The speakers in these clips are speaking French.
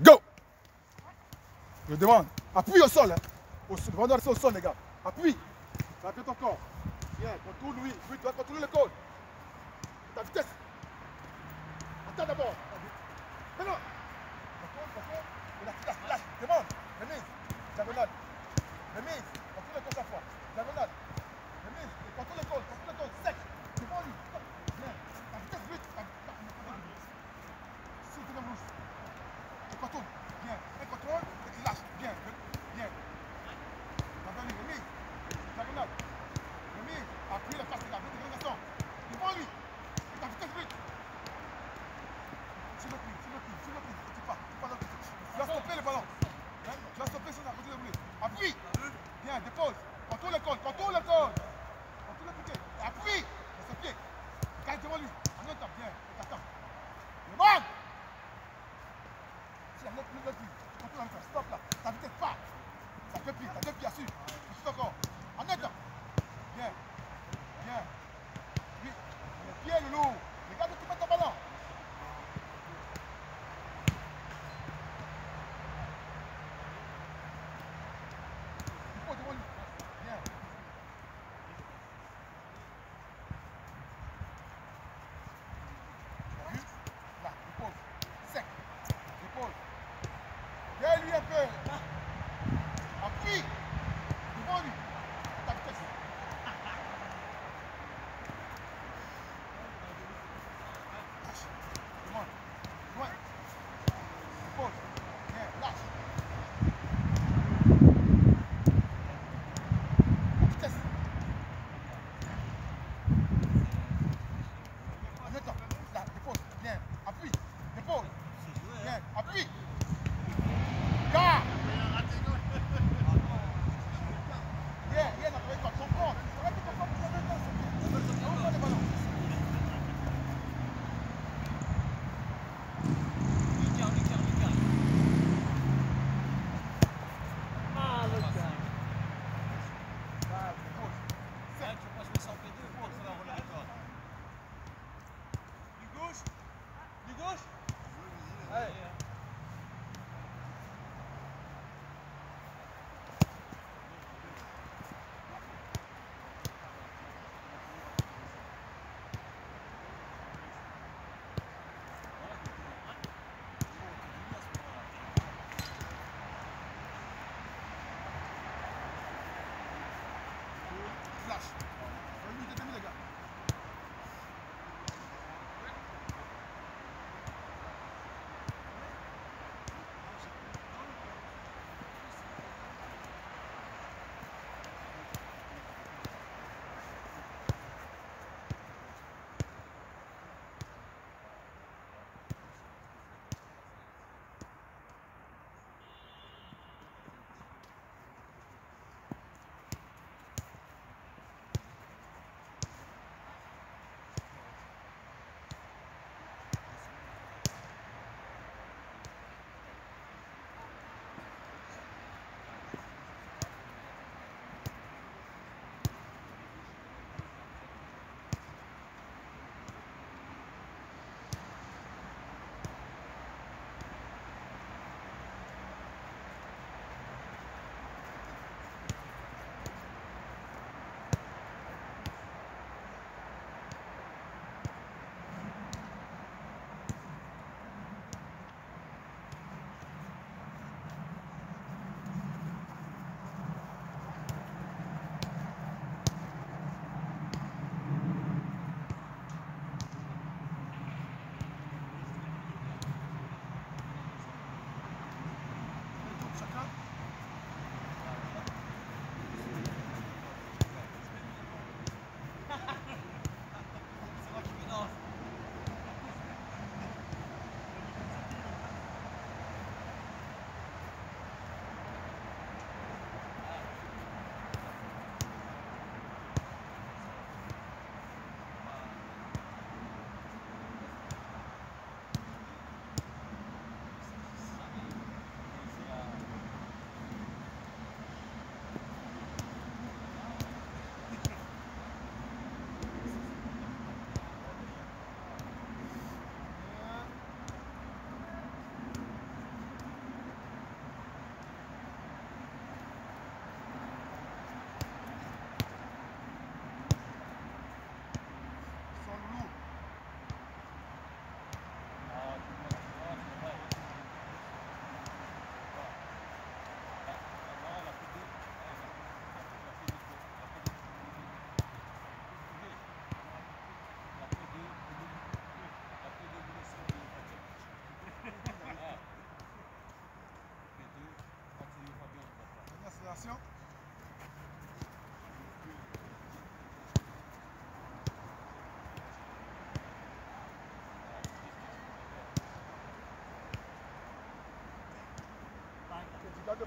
Go Je demande. Appuie au sol. Hein. Au au sol, les gars. Appuie. Appuie ton corps. Bien, contrôle lui. Oui, tu dois contrôler le code. Ta vitesse. Attends d'abord. Et la vitesse. Lâche. Demande. Remise. Diagonale. Remise. Contrôle le code chaque fois. Diagonale. Remise. Et contrôle le code. Contrôle le code. Sec. Devant lui. Stop. Bien. Ta vitesse, vite. Ta vitesse. Si tu rouge. Tu contrôles. Bien. Un contrôle. Et tu lâches. Bien. Bien. Diagonale. Remise. Diagonale. Remise. Appuie la face de la vite. Garçon. Devant lui. Et ta vitesse, vite. Sur le pied. Sur le pied. Sur le pied. Tu pars. Tu pars dans le pied. Tu vas stopper le ballon. Hein? Tu vas stopper sur la côté de rouler. Appuie. Bien. Dépose. Contrôle le col. Contrôle le col. Contrôle le pied. Appuie. Sur ce pied. Garde devant lui. En temps. Bien. Et t'attends. Demande. Si la lettre, contrôles en même temps. Stop là. Ta vitesse part. Ça fait. T'as deux pieds assis. Tu fais encore. En temps.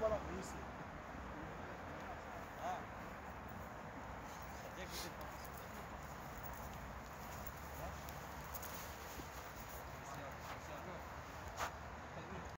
De ballon.